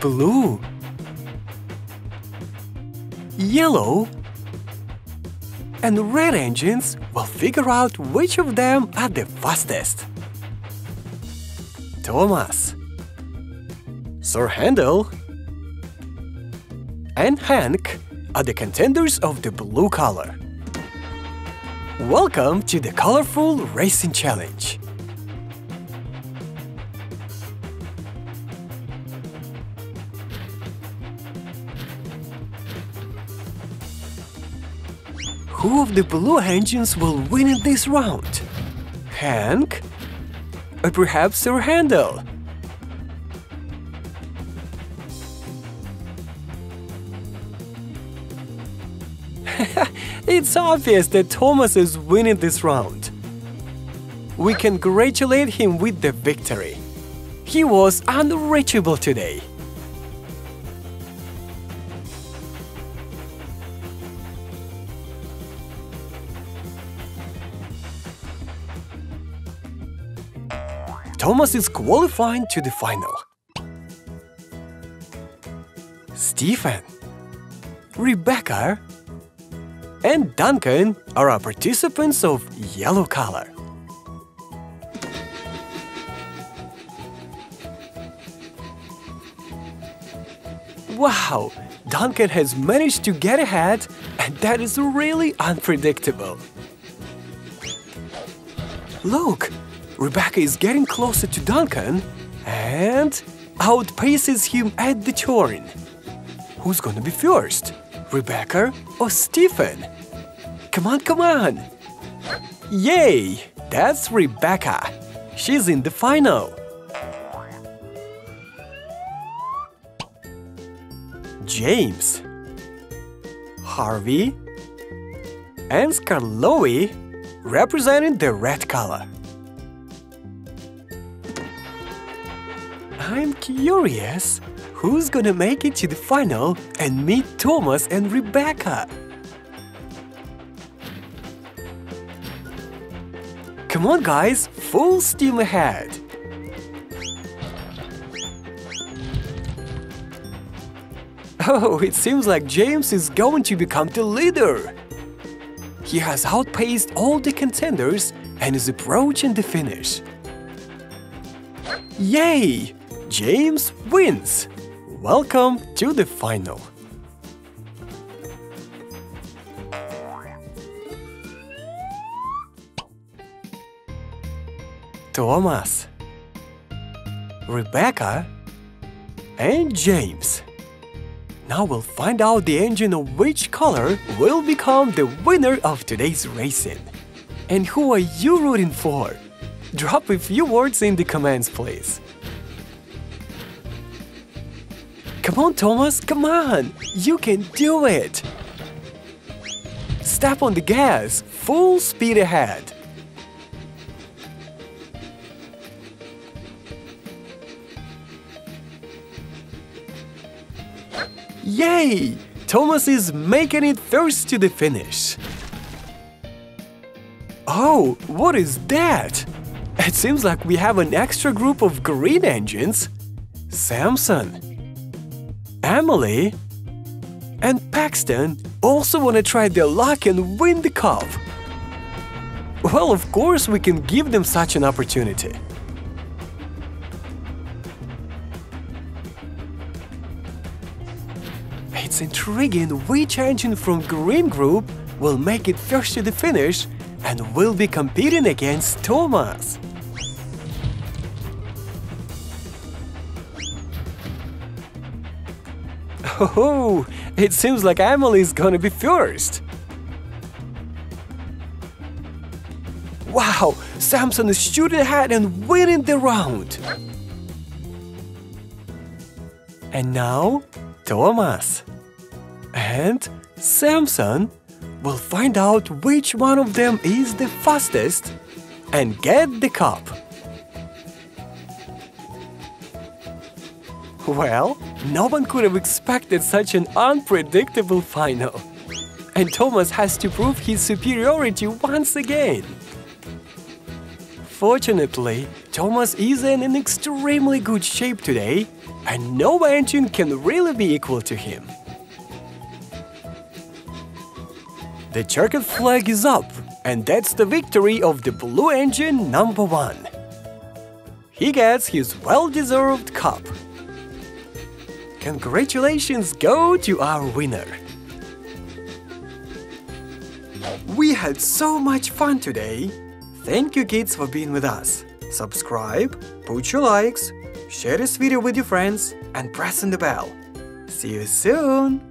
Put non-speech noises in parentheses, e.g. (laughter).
blue, yellow, and red engines will figure out which of them are the fastest. Thomas, Sir Handel, and Hank are the contenders of the blue color. Welcome to the Colorful Racing Challenge. Who of the blue engines will win in this round? Hank? Or perhaps Sir Handel? (laughs) it's obvious that Thomas is winning this round. We congratulate him with the victory. He was unreachable today. Thomas is qualifying to the final. Stephen, Rebecca, and Duncan are our participants of yellow color. Wow, Duncan has managed to get ahead and that is really unpredictable. Look, Rebecca is getting closer to Duncan and outpaces him at the turn. Who's gonna be first? Rebecca or Stephen? Come on, come on! Yay! That's Rebecca. She's in the final. James, Harvey, and Scarloey representing the red color. I'm curious who's gonna make it to the final and meet Thomas and Rebecca. Come on guys, full steam ahead! Oh, it seems like James is going to become the leader! He has outpaced all the contenders and is approaching the finish. Yay! James wins! Welcome to the final. Thomas, Rebecca, and James. Now we'll find out the engine of which color will become the winner of today's racing. And who are you rooting for? Drop a few words in the comments, please. Come on, Thomas, come on! You can do it! Step on the gas, full speed ahead. Yay! Thomas is making it first to the finish. Oh, what is that? It seems like we have an extra group of green engines. Samson, Emily, and Paxton also want to try their luck and win the cup. Well, of course we can give them such an opportunity. It's intriguing which engine from Green Group will make it first to the finish and will be competing against Thomas. Oh, it seems like Emily's gonna be first. Wow, Samson is shooting ahead and winning the round. And now, Thomas and Samson will find out which one of them is the fastest and get the cup. Well, no one could have expected such an unpredictable final. And Thomas has to prove his superiority once again. Fortunately, Thomas is in an extremely good shape today and no engine can really be equal to him. The checkered flag is up, and that's the victory of the blue engine number one. He gets his well-deserved cup. Congratulations go to our winner. We had so much fun today. Thank you kids for being with us. Subscribe, put your likes, share this video with your friends and press on the bell. See you soon!